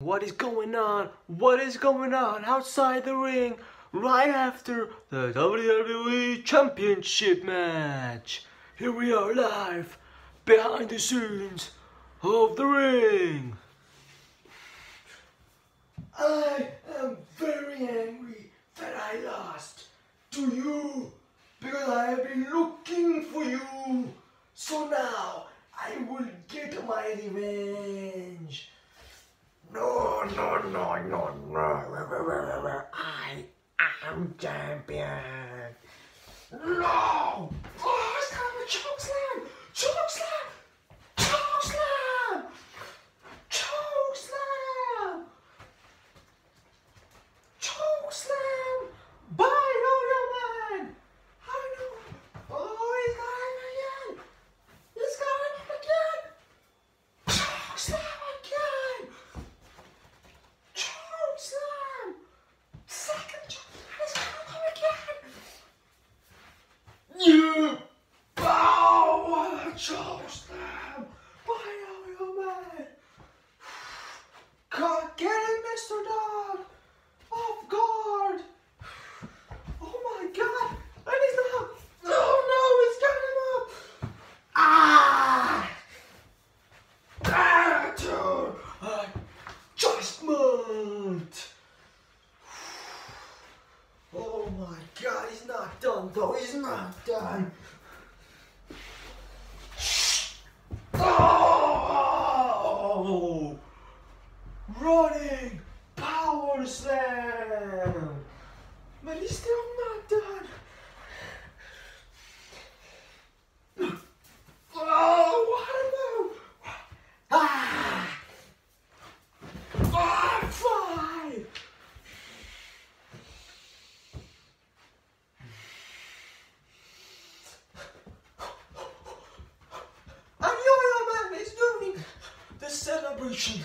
What is going on? What is going on outside the ring right after the WWE Championship match? Here we are live behind the scenes of the ring. I am very angry that I lost to you because I have been looking for you. So now I will get my revenge. No, no, no, no, no. I am champion. No! Oh, it's kind of a choke slam! Choke slam! Choke slam! Choke slam! Choke slam! Bye, Yo-Yo Man! I know. Oh, he's got him again! He's got him again! Choke slam again! Choke slam! Second choke slam! He's got him again! You! Oh, what a choke slam! By Yo-Yo God, get him, Mr. Dog! Off guard! Oh my god! And he's not! Oh no, he's got him up! Ah! Attitude! Adjustment! Oh my god, he's not done though, he's not done! Oh! Running power slam! But he's still not done. Oh, what a move! Ah! Ah, five! And Yo-Yo Man is doing the celebration